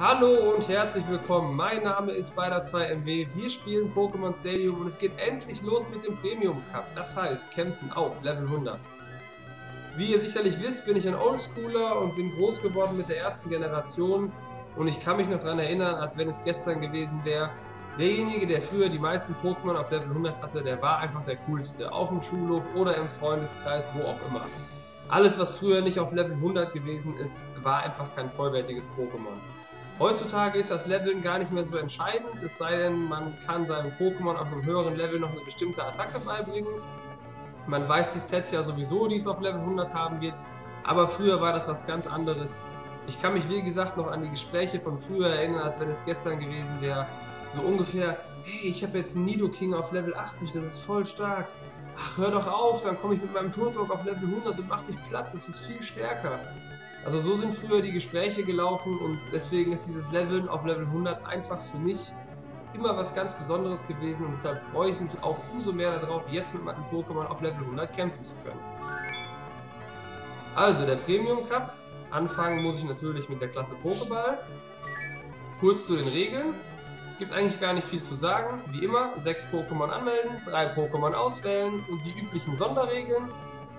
Hallo und herzlich willkommen. Mein Name ist Spider2MW. Wir spielen Pokémon Stadium und es geht endlich los mit dem Premium Cup. Das heißt, kämpfen auf Level 100. Wie ihr sicherlich wisst, bin ich ein Oldschooler und bin groß geworden mit der ersten Generation. Und ich kann mich noch daran erinnern, als wenn es gestern gewesen wäre. Derjenige, der früher die meisten Pokémon auf Level 100 hatte, der war einfach der coolste. Auf dem Schulhof oder im Freundeskreis, wo auch immer. Alles, was früher nicht auf Level 100 gewesen ist, war einfach kein vollwertiges Pokémon. Heutzutage ist das Leveln gar nicht mehr so entscheidend, es sei denn, man kann seinem Pokémon auf einem höheren Level noch eine bestimmte Attacke beibringen. Man weiß die Stats ja sowieso, die es auf Level 100 haben wird, aber früher war das was ganz anderes. Ich kann mich wie gesagt noch an die Gespräche von früher erinnern, als wenn es gestern gewesen wäre. So ungefähr, hey, ich habe jetzt Nidoking auf Level 80, das ist voll stark. Ach, hör doch auf, dann komme ich mit meinem Turtok auf Level 100 und mach dich platt, das ist viel stärker. Also so sind früher die Gespräche gelaufen und deswegen ist dieses Leveln auf Level 100 einfach für mich immer was ganz Besonderes gewesen und deshalb freue ich mich auch umso mehr darauf, jetzt mit meinem Pokémon auf Level 100 kämpfen zu können. Also der Premium Cup. Anfangen muss ich natürlich mit der Klasse Pokéball. Kurz zu den Regeln. Es gibt eigentlich gar nicht viel zu sagen. Wie immer, sechs Pokémon anmelden, drei Pokémon auswählen und die üblichen Sonderregeln.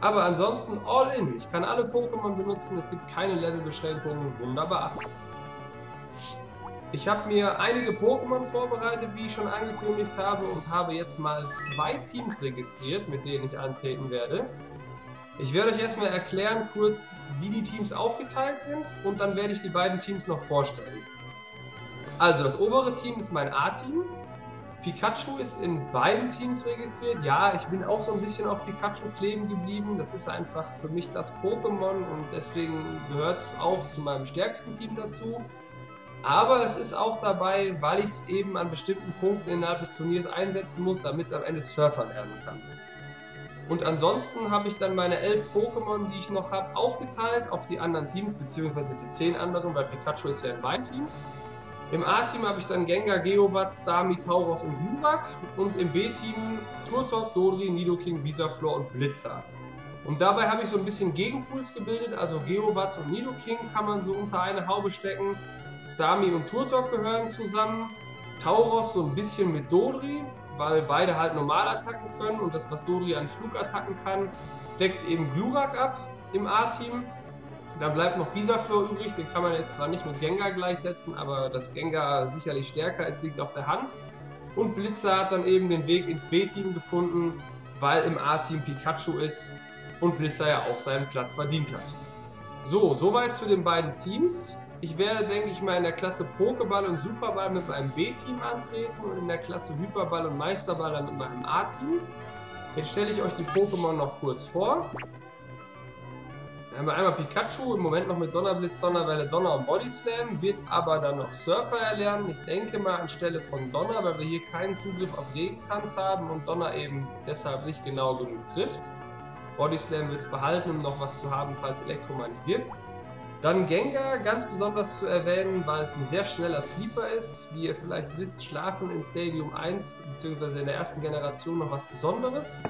Aber ansonsten all in. Ich kann alle Pokémon benutzen, es gibt keine Levelbeschränkungen. Wunderbar. Ich habe mir einige Pokémon vorbereitet, wie ich schon angekündigt habe, und habe jetzt mal zwei Teams registriert, mit denen ich antreten werde. Ich werde euch erstmal erklären kurz, wie die Teams aufgeteilt sind und dann werde ich die beiden Teams noch vorstellen. Also das obere Team ist mein A-Team, Pikachu ist in beiden Teams registriert. Ja, ich bin auch so ein bisschen auf Pikachu kleben geblieben. Das ist einfach für mich das Pokémon und deswegen gehört es auch zu meinem stärksten Team dazu. Aber es ist auch dabei, weil ich es eben an bestimmten Punkten innerhalb des Turniers einsetzen muss, damit es am Ende Surfer lernen kann. Und ansonsten habe ich dann meine elf Pokémon, die ich noch habe, aufgeteilt auf die anderen Teams, beziehungsweise die zehn anderen, weil Pikachu ist ja in beiden Teams. Im A-Team habe ich dann Gengar, Geobat, Starmie, Tauros und Glurak. Und im B-Team Turtok, Dodri, Nidoking, Bisaflor und Blitzer. Und dabei habe ich so ein bisschen Gegenpools gebildet, also Geobat und Nidoking kann man so unter eine Haube stecken. Starmie und Turtok gehören zusammen. Tauros so ein bisschen mit Dodri, weil beide halt Normalattacken können und das, was Dodri an Flugattacken kann, deckt eben Glurak ab im A-Team. Da bleibt noch Bisaflor übrig, den kann man jetzt zwar nicht mit Gengar gleichsetzen, aber dass Gengar sicherlich stärker ist, liegt auf der Hand. Und Blitzer hat dann eben den Weg ins B-Team gefunden, weil im A-Team Pikachu ist und Blitzer ja auch seinen Platz verdient hat. So, soweit zu den beiden Teams. Ich werde, denke ich mal, in der Klasse Pokéball und Superball mit meinem B-Team antreten und in der Klasse Hyperball und Meisterball dann mit meinem A-Team. Jetzt stelle ich euch die Pokémon noch kurz vor. Wir einmal Pikachu, im Moment noch mit Donnerblitz, Donnerwelle, Donner und Body Slam, wird aber dann noch Surfer erlernen. Ich denke mal anstelle von Donner, weil wir hier keinen Zugriff auf Regentanz haben und Donner eben deshalb nicht genau genug trifft. Body Slam wird es behalten, um noch was zu haben, falls Elektroma nicht wirkt. Dann Gengar, ganz besonders zu erwähnen, weil es ein sehr schneller Sleeper ist. Wie ihr vielleicht wisst, schlafen in Stadium 1 bzw. in der ersten Generation noch was Besonderes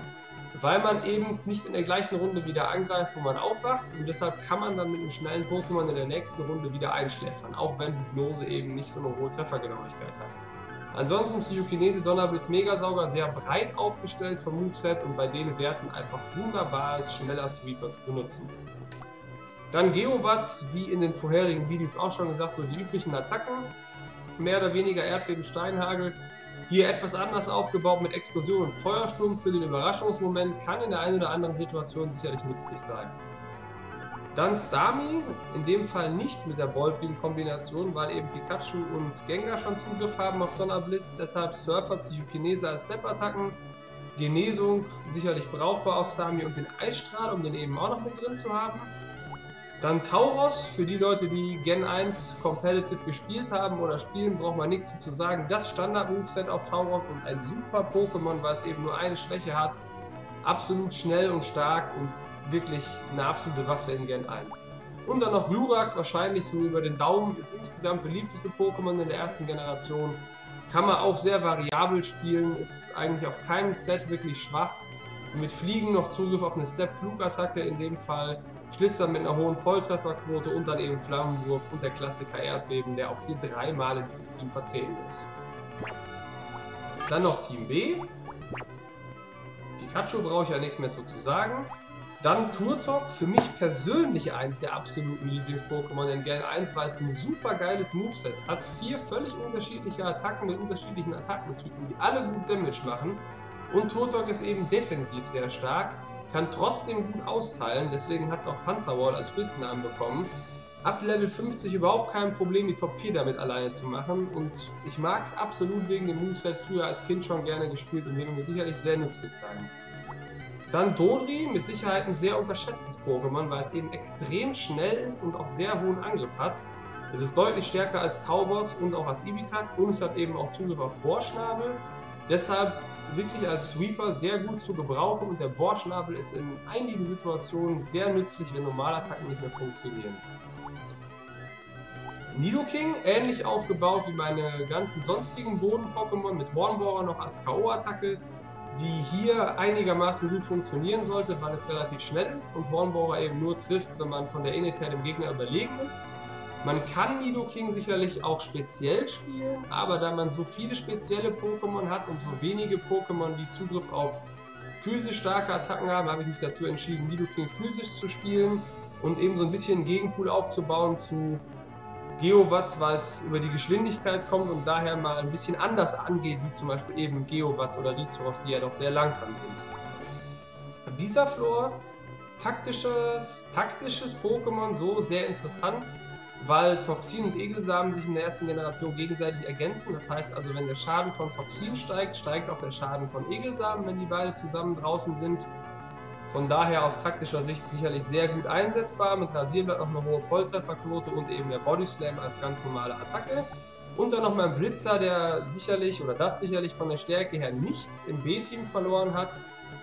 weil man eben nicht in der gleichen Runde wieder angreift, wo man aufwacht und deshalb kann man dann mit einem schnellen Pokémon in der nächsten Runde wieder einschläfern, auch wenn Hypnose eben nicht so eine hohe Treffergenauigkeit hat. Ansonsten Psychokinese, Donnerblitz, Megasauger sehr breit aufgestellt vom Moveset und bei den Werten einfach wunderbar als schneller Sweeper zu benutzen. Dann Geowatz, wie in den vorherigen Videos auch schon gesagt, so die üblichen Attacken. Mehr oder weniger Erdbeben, Steinhagel, hier etwas anders aufgebaut mit Explosion und Feuersturm für den Überraschungsmoment kann in der einen oder anderen Situation sicherlich nützlich sein. Dann Starmie, in dem Fall nicht mit der Ballbeam-Kombination, weil eben Pikachu und Gengar schon Zugriff haben auf Donnerblitz, deshalb Surfer, Psychokinese als Step-Attacken, Genesung sicherlich brauchbar auf Starmie und den Eisstrahl, um den eben auch noch mit drin zu haben. Dann Tauros, für die Leute, die Gen 1 Competitive gespielt haben oder spielen, braucht man nichts zu sagen. Das Standard-Moveset auf Tauros und ein super Pokémon, weil es eben nur eine Schwäche hat. Absolut schnell und stark und wirklich eine absolute Waffe in Gen 1. Und dann noch Glurak, wahrscheinlich so über den Daumen, ist insgesamt beliebteste Pokémon in der ersten Generation. Kann man auch sehr variabel spielen, ist eigentlich auf keinem Stat wirklich schwach. Mit Fliegen noch Zugriff auf eine Step-Flugattacke in dem Fall Schlitzer mit einer hohen Volltrefferquote und dann eben Flammenwurf und der Klassiker Erdbeben, der auch hier dreimal in diesem Team vertreten ist. Dann noch Team B. Pikachu brauche ich ja nichts mehr zu, zu sagen. Dann Turtok, für mich persönlich eins der absoluten Lieblings-Pokémon in Gen 1, weil es ein super geiles Moveset hat. Vier völlig unterschiedliche Attacken mit unterschiedlichen Attackentypen, die alle gut Damage machen. Und Turtok ist eben defensiv sehr stark, kann trotzdem gut austeilen, deswegen hat es auch Panzerwall als Spitznamen bekommen. Ab Level 50 überhaupt kein Problem, die Top 4 damit alleine zu machen. Und ich mag es absolut wegen dem Moveset früher als Kind schon gerne gespielt und wird mir sicherlich sehr nützlich sein. Dann Dodri, mit Sicherheit ein sehr unterschätztes Pokémon, weil es eben extrem schnell ist und auch sehr hohen Angriff hat. Es ist deutlich stärker als Taubos und auch als Ibitak und es hat eben auch Zugriff auf Bohrschnabel. Deshalb wirklich als Sweeper sehr gut zu gebrauchen und der Bohrschnabel ist in einigen Situationen sehr nützlich, wenn Normalattacken nicht mehr funktionieren. Nidoking, ähnlich aufgebaut wie meine ganzen sonstigen Boden-Pokémon mit Hornbohrer noch als K.O.-Attacke, die hier einigermaßen gut funktionieren sollte, weil es relativ schnell ist und Hornbohrer eben nur trifft, wenn man von der Init her dem Gegner überlegen ist. Man kann Nidoking sicherlich auch speziell spielen, aber da man so viele spezielle Pokémon hat und so wenige Pokémon, die Zugriff auf physisch starke Attacken haben, habe ich mich dazu entschieden, Nidoking physisch zu spielen und eben so ein bisschen einen Gegenpool aufzubauen zu Geowatts, weil es über die Geschwindigkeit kommt und daher mal ein bisschen anders angeht, wie zum Beispiel eben Geowatts oder Lizoros, die ja doch sehr langsam sind. Dieser Floor, taktisches, taktisches Pokémon, so sehr interessant, weil Toxin und Egelsamen sich in der ersten Generation gegenseitig ergänzen. Das heißt also, wenn der Schaden von Toxin steigt, steigt auch der Schaden von Egelsamen, wenn die beide zusammen draußen sind. Von daher aus taktischer Sicht sicherlich sehr gut einsetzbar. Mit Rasierblatt noch eine hohe Volltrefferquote und eben der Body Slam als ganz normale Attacke. Und dann nochmal ein Blitzer, der sicherlich oder das sicherlich von der Stärke her nichts im B-Team verloren hat.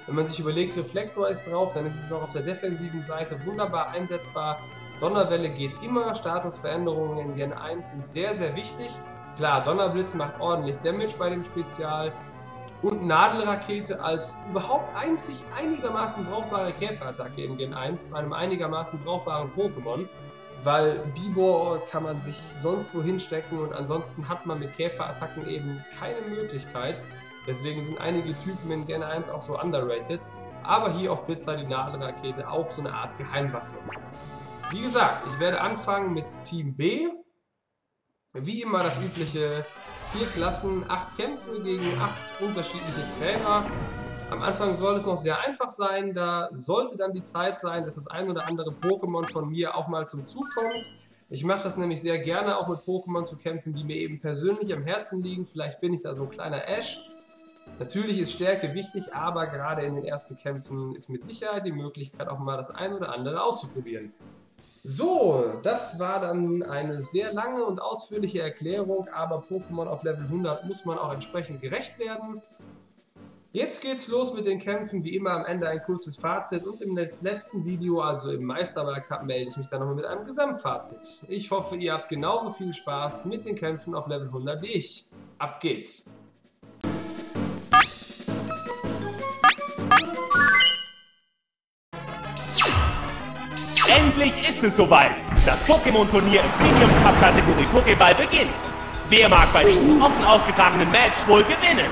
Wenn man sich überlegt, Reflektor ist drauf, dann ist es auch auf der defensiven Seite wunderbar einsetzbar. Donnerwelle geht immer, Statusveränderungen in Gen 1 sind sehr, sehr wichtig. Klar, Donnerblitz macht ordentlich Damage bei dem Spezial, und Nadelrakete als überhaupt einzig einigermaßen brauchbare Käferattacke in Gen 1 bei einem einigermaßen brauchbaren Pokémon, weil Bibor kann man sich sonst wohin stecken und ansonsten hat man mit Käferattacken eben keine Möglichkeit. Deswegen sind einige Typen in Gen 1 auch so underrated. Aber hier auf Blitzer die Nadelrakete auch so eine Art Geheimwaffe. Wie gesagt, ich werde anfangen mit Team B. Wie immer das übliche Vier Klassen, acht Kämpfe gegen acht unterschiedliche Trainer. Am Anfang soll es noch sehr einfach sein, da sollte dann die Zeit sein, dass das ein oder andere Pokémon von mir auch mal zum Zug kommt. Ich mache das nämlich sehr gerne, auch mit Pokémon zu kämpfen, die mir eben persönlich am Herzen liegen. Vielleicht bin ich da so ein kleiner Ash. Natürlich ist Stärke wichtig, aber gerade in den ersten Kämpfen ist mit Sicherheit die Möglichkeit, auch mal das ein oder andere auszuprobieren. So, das war dann eine sehr lange und ausführliche Erklärung, aber Pokémon auf Level 100 muss man auch entsprechend gerecht werden. Jetzt geht's los mit den Kämpfen, wie immer am Ende ein kurzes Fazit und im letzten Video, also im Meisterball Cup, melde ich mich dann nochmal mit einem Gesamtfazit. Ich hoffe, ihr habt genauso viel Spaß mit den Kämpfen auf Level 100 wie ich. Ab geht's! Endlich ist es soweit. Das Pokémon-Turnier im Premium Cup Kategorie Pokéball beginnt. Wer mag bei diesem offen ausgetragenen Match wohl gewinnen?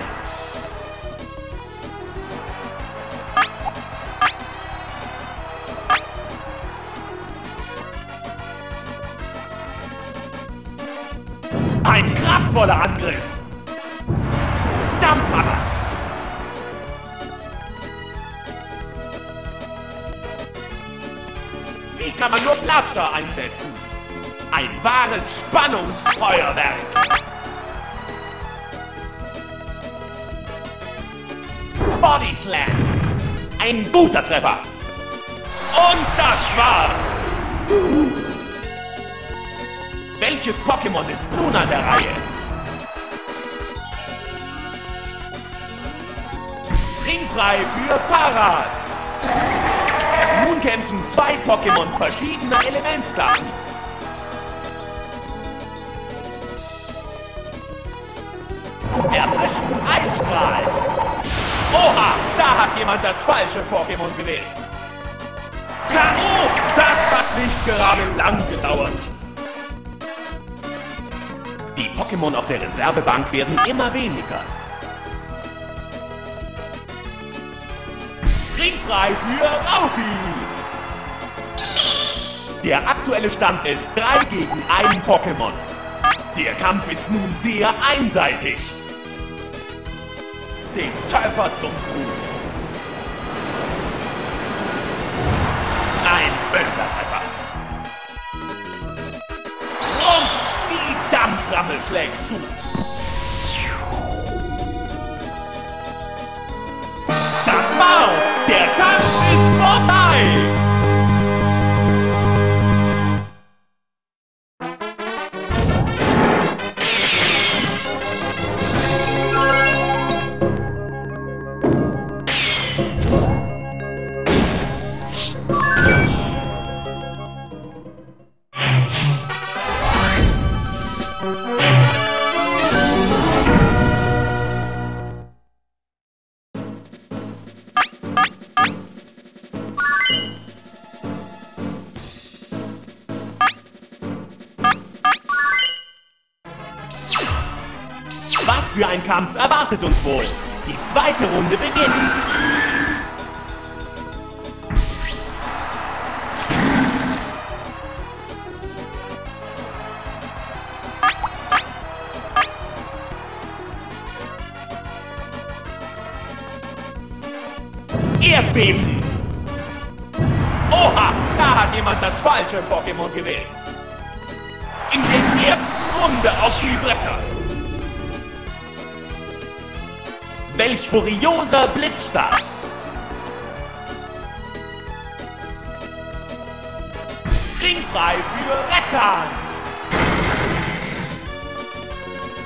Verschiedener Elementsklassen. Erfrischen Eisstrahl. Oha, da hat jemand das falsche Pokémon gewählt. K.O. hat nicht gerade lang gedauert. Die Pokémon auf der Reservebank werden immer weniger. Ringfrei für Raufi! Der aktuelle Stand ist 3 gegen 1 Pokémon. Der Kampf ist nun sehr einseitig. Den Surfer zum Gruß. Ein böser Treffer. Und die Dampframmel schlägt zu. Das war's. Der Kampf ist vorbei. Was für ein Kampf erwartet uns wohl? Die zweite Runde beginnt.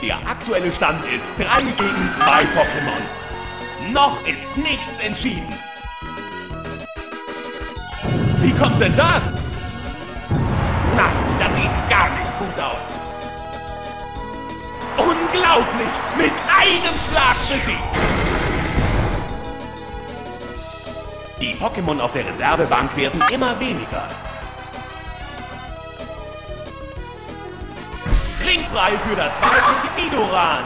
Der aktuelle Stand ist 3 gegen 2 Pokémon. Noch ist nichts entschieden. Wie kommt denn das? Nein, das sieht gar nicht gut aus. Unglaublich! Mit einem Schlag besiegt! Die Pokémon auf der Reservebank werden immer weniger. Ringfrei für das weibliche Nidoran!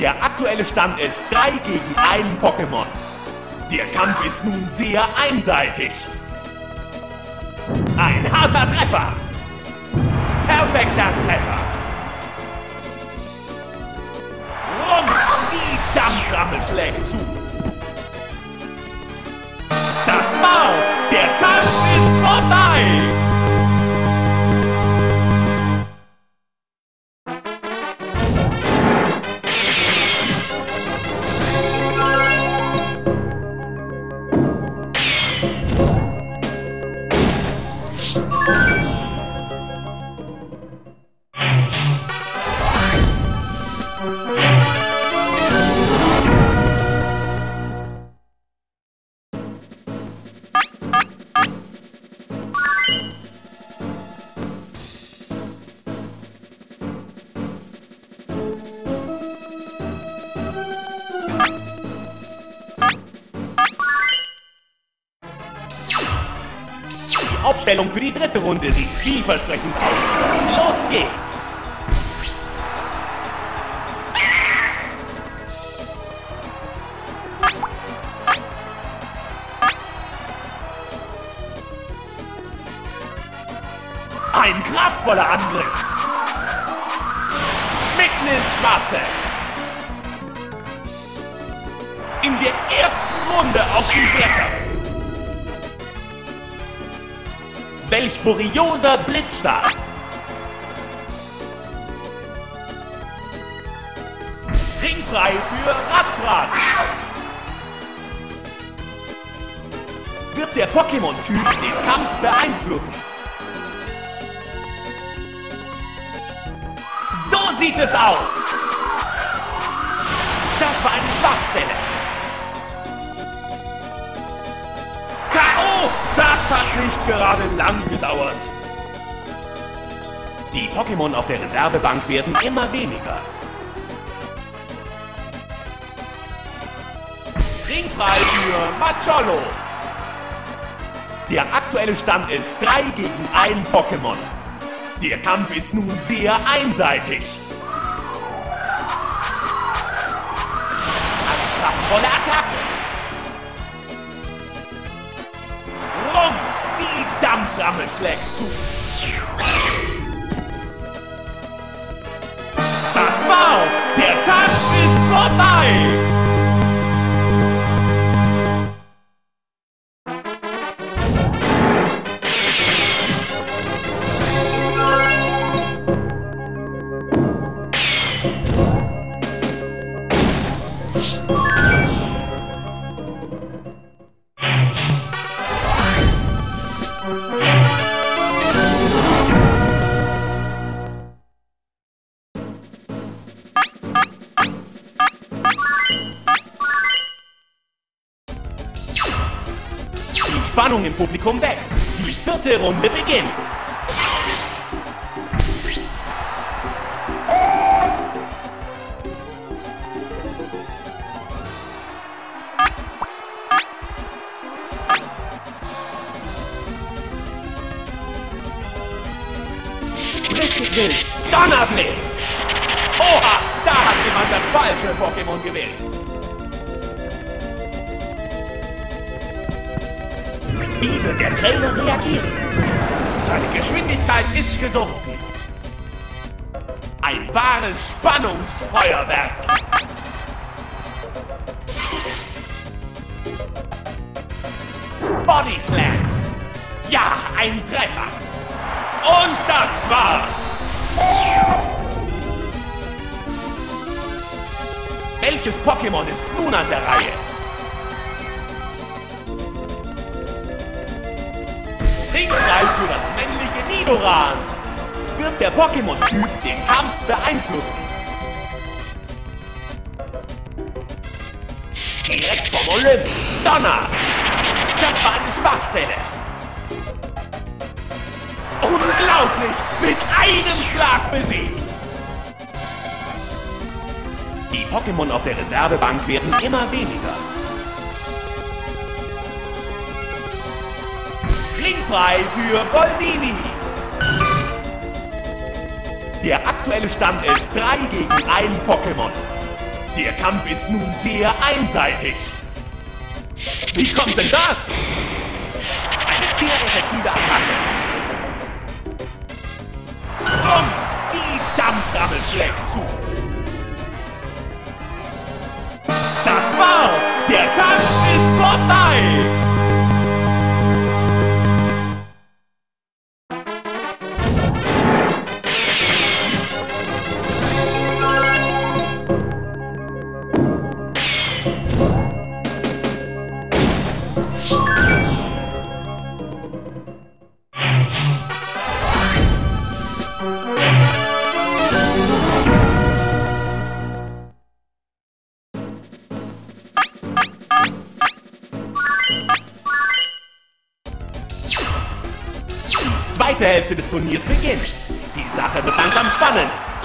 Der aktuelle Stand ist 3 gegen 1 Pokémon. Der Kampf ist nun sehr einseitig. Ein harter Treffer! Perfekter Treffer! Und die Dampframmel schlägt zu. Das war's! Der Kampf ist vorbei! Für die dritte Welch furioser Blitzstart! Ringfrei für Radbrat! Wird der Pokémon-Typ den Kampf beeinflussen? So sieht es aus! Das war eine Schwachstelle! Das hat nicht gerade lang gedauert. Die Pokémon auf der Reservebank werden immer weniger. Ringfrei für Macholo. Der aktuelle Stand ist 3 gegen 1 Pokémon. Der Kampf ist nun sehr einseitig. Ist vorbei. Wie wird der Trainer reagieren? Seine Geschwindigkeit ist gesunken. Ein wahres Spannungsfeuerwerk. Body Slam. Ja, ein Treffer. Und das war's. Welches Pokémon ist nun an der Reihe? Ringfrei für das männliche Nidoran. Wird der Pokémon-Typ den Kampf beeinflussen? Direkt vom Olymp. Donner! Das war eine Schwachstelle. Unglaublich! Mit einem Schlag besiegt! Die Pokémon auf der Reservebank werden immer weniger. Ringfrei für Goldini. Der aktuelle Stand ist 3 gegen 1 Pokémon. Der Kampf ist nun sehr einseitig. Wie kommt denn das? Eine sehr effektive Attacke. Und die Dampframmel schlägt zu. Das war's! Der Kampf ist vorbei!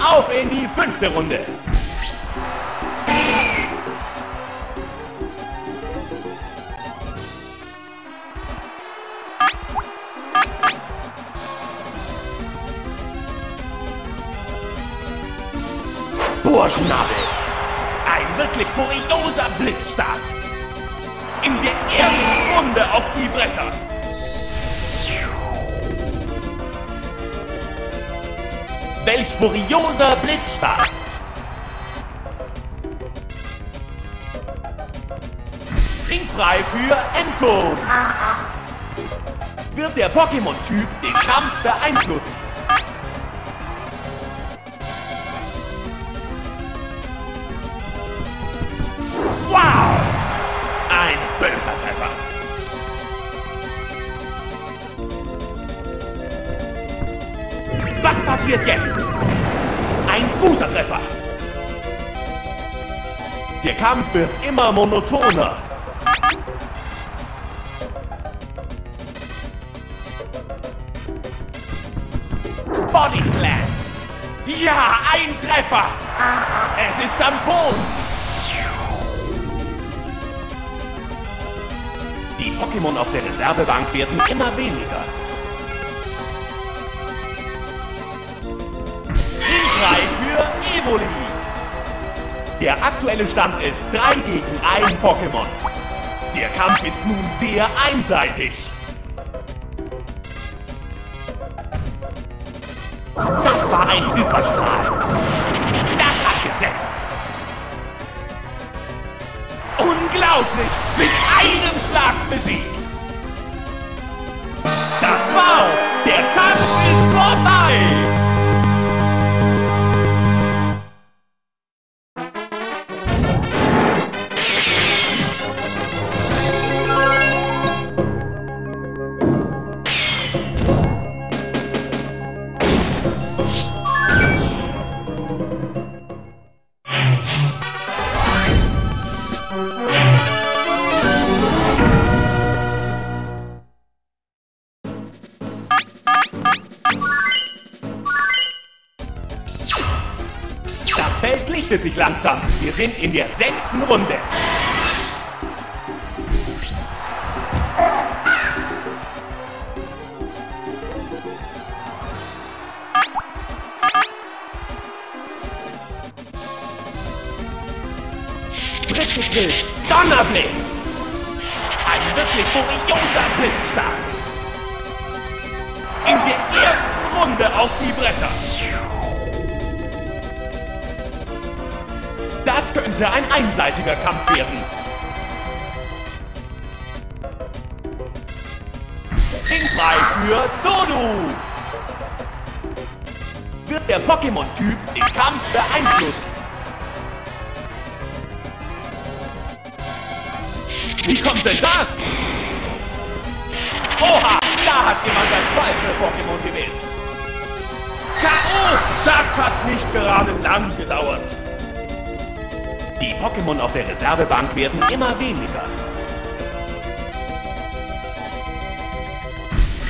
Auf in die fünfte Runde. Burschnabel. Ein wirklich kurioser Blitzstart. In der ersten Runde auf die Bretter. Welch furioser Blitzstart! Ringfrei für Ento! Wird der Pokémon-Typ den Kampf beeinflussen? Kampf wird immer monotoner. Body Slam. Ja, ein Treffer. Es ist am Boden. Die Pokémon auf der Reservebank werden immer weniger. Frei für Evoli. Der aktuelle Stand ist 3 gegen 1 Pokémon. Der Kampf ist nun sehr einseitig. Das war ein Hyperstrahl. Das hat gesetzt. Unglaublich! Mit einem Schlag besiegt! Das war's! Der Kampf ist vorbei! Sind in der sechsten Runde. Könnte ein einseitiger Kampf werden. Ringfrei für Dodu! Wird der Pokémon-Typ den Kampf beeinflussen? Wie kommt denn das? Oha, da hat jemand ein falsches Pokémon gewählt. K.O. Das hat nicht gerade lang gedauert. Die Pokémon auf der Reservebank werden immer weniger.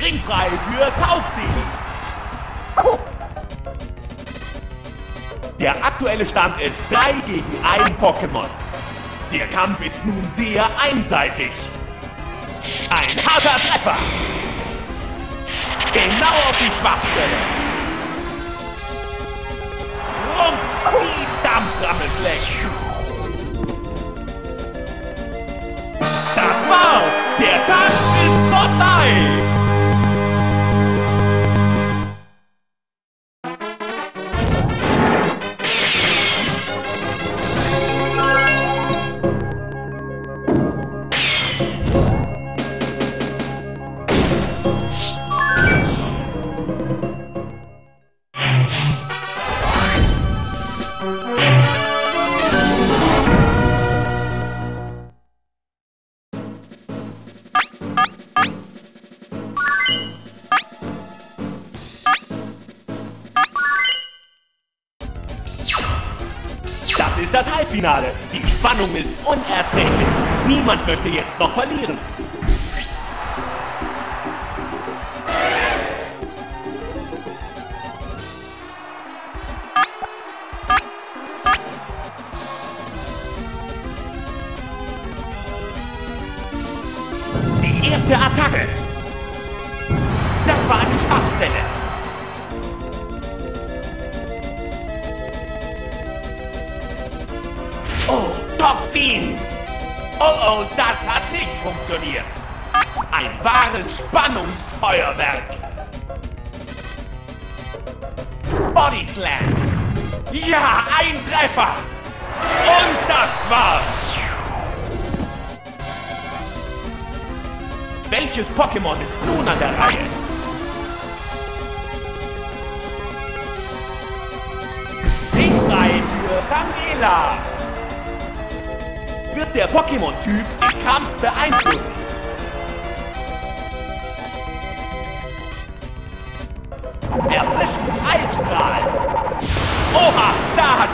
Ringfrei für Taubsi! Der aktuelle Stand ist 3 gegen 1 Pokémon. Der Kampf ist nun sehr einseitig. Ein harter Treffer! Genau auf die Schwachstelle! Und die Dampframmel war's! Der Tag ist vorbei! das Spannung ist unerträglich. Niemand möchte jetzt noch verlieren. Body Slam. Ja, ein Treffer. Und das war's. Welches Pokémon ist nun an der Reihe? Ringrein für Daniela wird der Pokémon-Typ Kampf beeinflussen.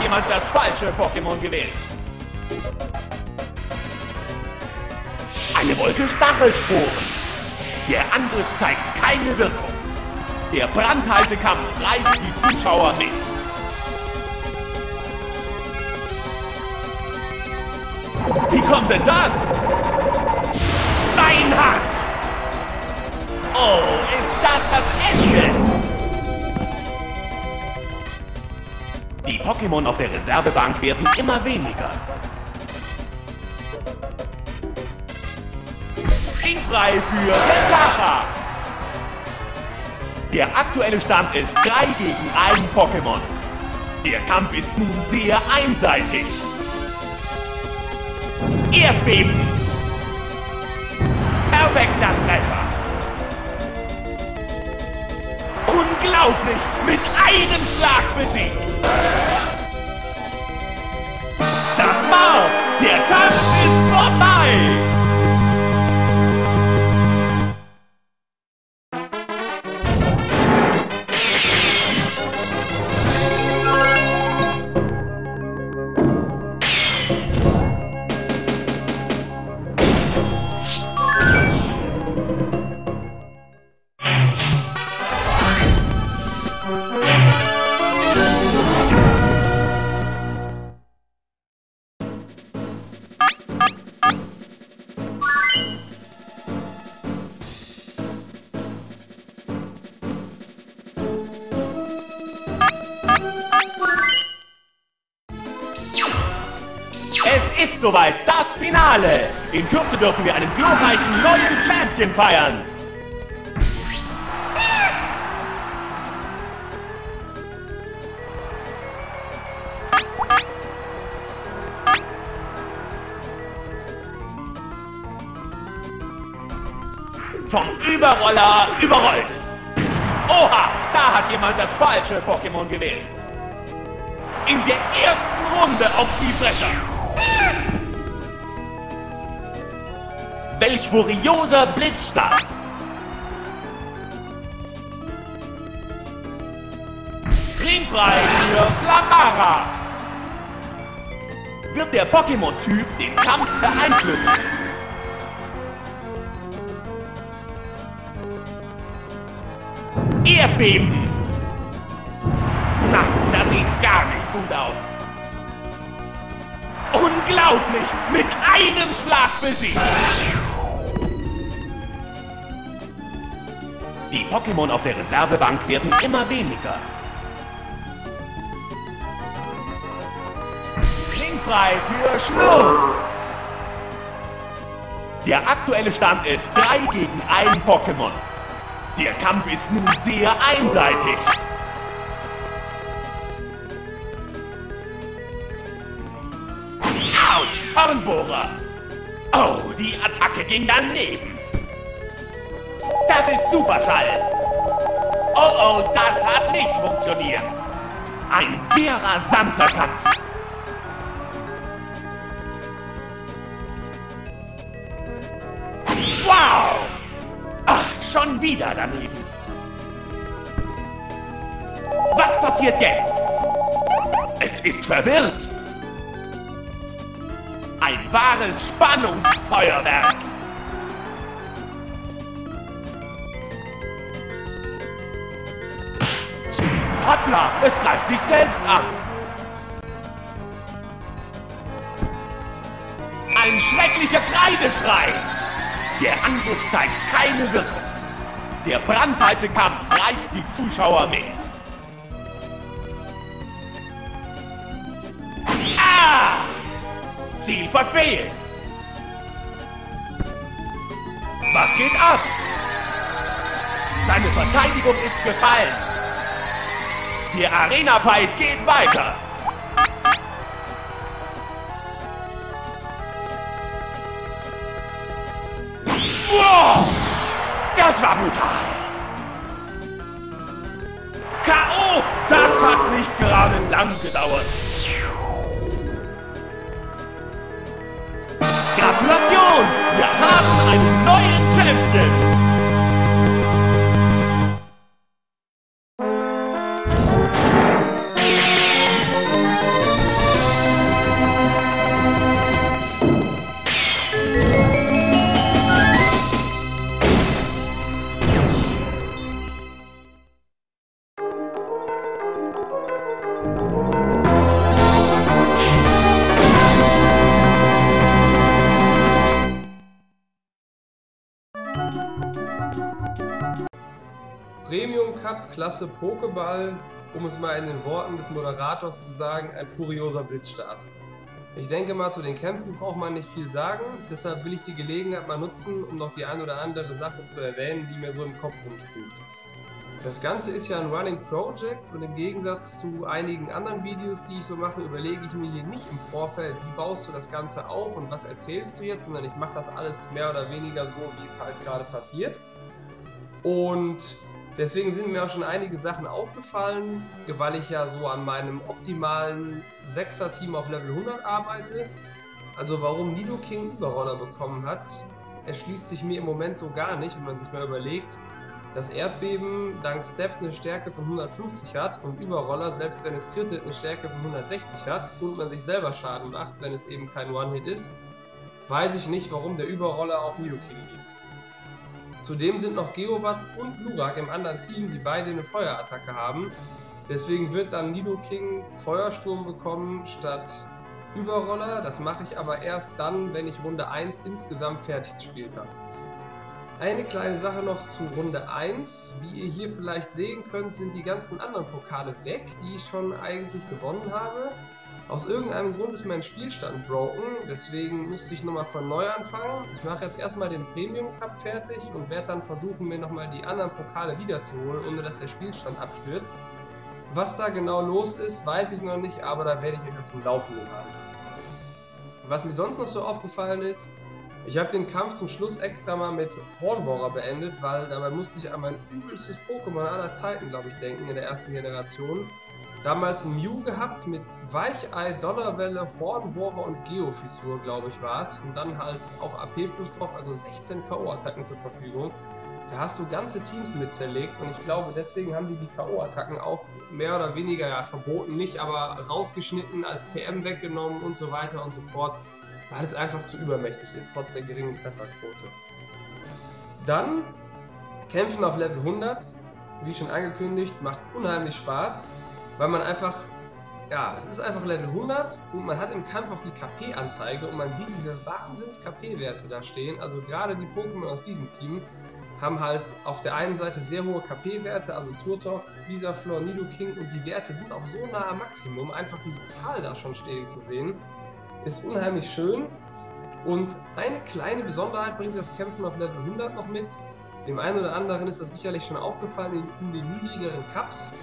Jemand das falsche Pokémon gewählt. Eine Wolke Stachelsporen. Der Angriff zeigt keine Wirkung. Der brandheiße Kampf reißt die Zuschauer mit. Wie kommt denn das? Steinhart! Oh, ist das das Ende? Pokémon auf der Reservebank werden immer weniger. Ringfrei für Sacha! Der aktuelle Stand ist 3 gegen 1 Pokémon. Der Kampf ist nun sehr einseitig. Erdbeben! Perfekter Treffer! Unglaublich! Mit einem Schlag besiegt! Das war's! Der Kampf ist vorbei! Soweit, das Finale! In Kürze dürfen wir einen glorreichen neuen Champion feiern! Vom Überroller überrollt! Oha, da hat jemand das falsche Pokémon gewählt! In der ersten Runde auf die Bretter! Welch furioser Blitzstart! Ringfrei für Flamara! Wird der Pokémon-Typ den Kampf beeinflussen? Erdbeben! Na, das sieht gar nicht gut aus. Unglaublich! Mit einem Schlag besiegt! Die Pokémon auf der Reservebank werden immer weniger. Klingfrei für Schluss! Der aktuelle Stand ist 3 gegen 1 Pokémon. Der Kampf ist nun sehr einseitig. Autsch, Hornbohrer! Oh, die Attacke ging daneben. Ist Superschall. Oh, oh, das hat nicht funktioniert. Ein sehr rasanter Kampf. Wow! Ach, schon wieder daneben. Was passiert jetzt? Es ist verwirrt. Ein wahres Spannungsfeuerwerk. Hoppla, es greift sich selbst an. Ein schrecklicher Kreideschrei. Der Angriff zeigt keine Wirkung. Der brandheiße Kampf reißt die Zuschauer mit. Ah! Ziel verfehlt. Was geht ab? Seine Verteidigung ist gefallen. Der Arena-Fight geht weiter. Wow! Das war brutal. K.O. Das hat nicht gerade lang gedauert. Gratulation! Wir haben einen neuen Champion! Klasse Pokéball, um es mal in den Worten des Moderators zu sagen, ein furioser Blitzstart. Ich denke mal, zu den Kämpfen braucht man nicht viel sagen, deshalb will ich die Gelegenheit mal nutzen, um noch die ein oder andere Sache zu erwähnen, die mir so im Kopf rumspukt. Das Ganze ist ja ein Running Project und im Gegensatz zu einigen anderen Videos, die ich so mache, überlege ich mir hier nicht im Vorfeld, wie baust du das Ganze auf und was erzählst du jetzt, sondern ich mache das alles mehr oder weniger so, wie es halt gerade passiert. Und Deswegen sind mir auch schon einige Sachen aufgefallen, weil ich ja so an meinem optimalen 6er-Team auf Level 100 arbeite. Also warum Nido King Überroller bekommen hat, erschließt sich mir im Moment so gar nicht, wenn man sich mal überlegt, dass Erdbeben dank Step eine Stärke von 150 hat und Überroller, selbst wenn es krittet, eine Stärke von 160 hat und man sich selber Schaden macht, wenn es eben kein One-Hit ist, weiß ich nicht, warum der Überroller auf Nido King liegt. Zudem sind noch Geowatz und Lurak im anderen Team, die beide eine Feuerattacke haben. Deswegen wird dann Nido King Feuersturm bekommen statt Überroller. Das mache ich aber erst dann, wenn ich Runde 1 insgesamt fertig gespielt habe. Eine kleine Sache noch zu Runde 1. Wie ihr hier vielleicht sehen könnt, sind die ganzen anderen Pokale weg, die ich schon eigentlich gewonnen habe. Aus irgendeinem Grund ist mein Spielstand broken, deswegen musste ich nochmal von neu anfangen. Ich mache jetzt erstmal den Premium Cup fertig und werde dann versuchen, mir nochmal die anderen Pokale wiederzuholen, ohne dass der Spielstand abstürzt. Was da genau los ist, weiß ich noch nicht, aber da werde ich euch auf dem Laufenden haben. Was mir sonst noch so aufgefallen ist, ich habe den Kampf zum Schluss extra mal mit Hornbohrer beendet, weil dabei musste ich an mein übelstes Pokémon aller Zeiten, glaube ich, denken, in der ersten Generation damals ein Mew gehabt mit Weichei, Donnerwelle, Hornbohrer und Geofissur, glaube ich, war es. Und dann halt auch AP plus drauf, also 16 K.O.-Attacken zur Verfügung. Da hast du ganze Teams mit zerlegt und ich glaube, deswegen haben die die K.O.-Attacken auch mehr oder weniger ja, verboten, nicht, aber rausgeschnitten, als TM weggenommen und so weiter und so fort, weil es einfach zu übermächtig ist, trotz der geringen Trefferquote. Dann Kämpfen auf Level 100, wie schon angekündigt, macht unheimlich Spaß weil man einfach, ja, es ist einfach Level 100 und man hat im Kampf auch die KP-Anzeige und man sieht diese Wahnsinns-KP-Werte da stehen. Also gerade die Pokémon aus diesem Team haben halt auf der einen Seite sehr hohe KP-Werte, also Turtok, Visaflor, Nidoking und die Werte sind auch so nah am Maximum. Einfach diese Zahl da schon stehen zu sehen, ist unheimlich schön. Und eine kleine Besonderheit bringt das Kämpfen auf Level 100 noch mit. Dem einen oder anderen ist das sicherlich schon aufgefallen in, in den niedrigeren Cups.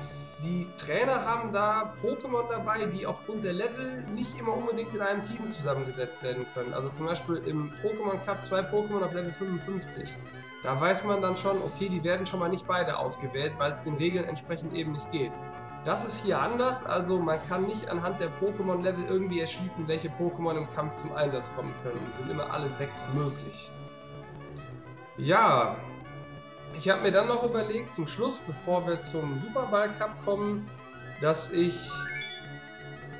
Die Trainer haben da Pokémon dabei, die aufgrund der Level nicht immer unbedingt in einem Team zusammengesetzt werden können. Also zum Beispiel im Pokémon Cup zwei Pokémon auf Level 55. Da weiß man dann schon, okay, die werden schon mal nicht beide ausgewählt, weil es den Regeln entsprechend eben nicht geht. Das ist hier anders, also man kann nicht anhand der Pokémon-Level irgendwie erschließen, welche Pokémon im Kampf zum Einsatz kommen können. Es sind immer alle sechs möglich. Ja, ich habe mir dann noch überlegt, zum Schluss, bevor wir zum Superball Cup kommen, dass ich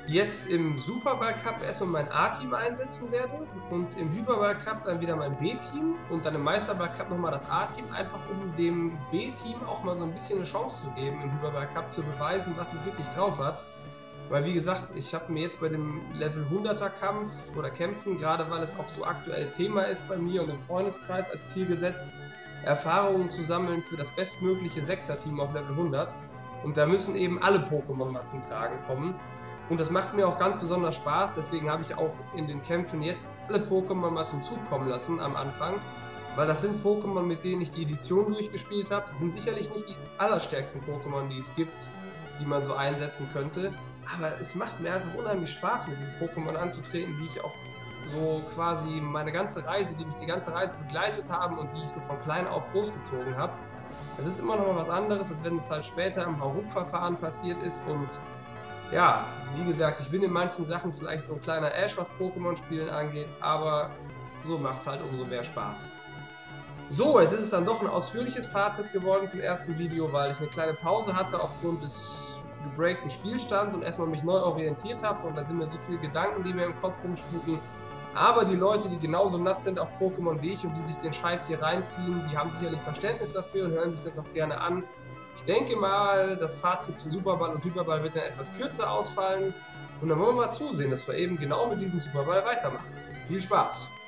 jetzt im Superball Cup erstmal mein A-Team einsetzen werde und im Hyperball Cup dann wieder mein B-Team und dann im Meisterball Cup nochmal das A-Team, einfach um dem B-Team auch mal so ein bisschen eine Chance zu geben, im Hyperball Cup zu beweisen, was es wirklich drauf hat. Weil wie gesagt, ich habe mir jetzt bei dem Level 100er Kampf oder Kämpfen, gerade weil es auch so aktuell Thema ist bei mir und im Freundeskreis als Ziel gesetzt, Erfahrungen zu sammeln für das bestmögliche Sechser-Team auf Level 100. Und da müssen eben alle Pokémon mal zum Tragen kommen. Und das macht mir auch ganz besonders Spaß, deswegen habe ich auch in den Kämpfen jetzt alle Pokémon mal zum Zug kommen lassen am Anfang. Weil das sind Pokémon, mit denen ich die Edition durchgespielt habe. Das sind sicherlich nicht die allerstärksten Pokémon, die es gibt, die man so einsetzen könnte. Aber es macht mir einfach unheimlich Spaß, mit den Pokémon anzutreten, die ich auch so quasi meine ganze Reise, die mich die ganze Reise begleitet haben und die ich so von klein auf großgezogen habe. Es ist immer noch mal was anderes, als wenn es halt später im Hauruck-Verfahren passiert ist und ja, wie gesagt, ich bin in manchen Sachen vielleicht so ein kleiner Ash, was Pokémon-Spielen angeht, aber so macht es halt umso mehr Spaß. So, jetzt ist es dann doch ein ausführliches Fazit geworden zum ersten Video, weil ich eine kleine Pause hatte aufgrund des gebreakten Spielstands und erstmal mich neu orientiert habe und da sind mir so viele Gedanken, die mir im Kopf rumspuken, aber die Leute, die genauso nass sind auf Pokémon wie ich und die sich den Scheiß hier reinziehen, die haben sicherlich Verständnis dafür und hören sich das auch gerne an. Ich denke mal, das Fazit zu Superball und Hyperball wird dann etwas kürzer ausfallen. Und dann wollen wir mal zusehen, dass wir eben genau mit diesem Superball weitermachen. Viel Spaß!